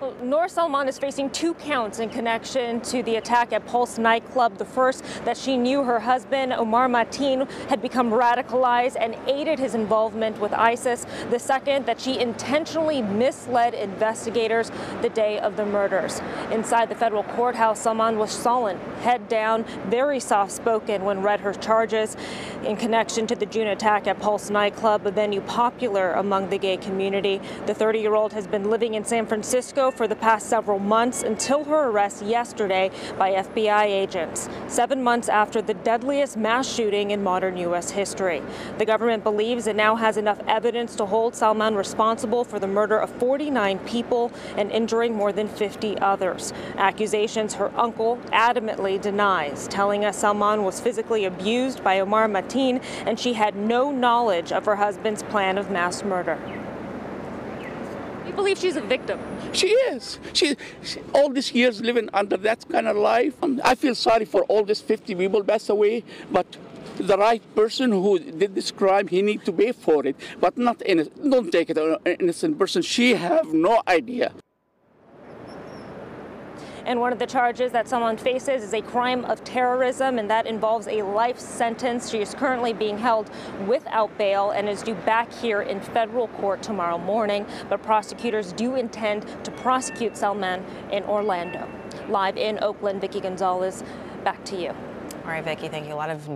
Well, Noor Salman is facing two counts in connection to the attack at Pulse nightclub. The first, that she knew her husband, Omar Mateen, had become radicalized and aided his involvement with ISIS. The second, that she intentionally misled investigators the day of the murders. Inside the federal courthouse, Salman was sullen, head down, very soft spoken when read her charges in connection to the June attack at Pulse nightclub, a venue popular among the gay community. The 30 year old has been living in San Francisco for the past several months until her arrest yesterday by FBI agents, seven months after the deadliest mass shooting in modern U.S. history. The government believes it now has enough evidence to hold Salman responsible for the murder of 49 people and injuring more than 50 others. Accusations her uncle adamantly denies, telling us Salman was physically abused by Omar Mateen and she had no knowledge of her husband's plan of mass murder. You believe she's a victim? She is. She, she, all these years living under that kind of life. I feel sorry for all these 50 people passed away, but the right person who did this crime, he need to pay for it, but not innocent. Don't take it an innocent person. She have no idea. And one of the charges that Salman faces is a crime of terrorism, and that involves a life sentence. She is currently being held without bail and is due back here in federal court tomorrow morning. But prosecutors do intend to prosecute Salman in Orlando. Live in Oakland, Vicki Gonzalez, back to you. All right, Vicki, thank you. A lot of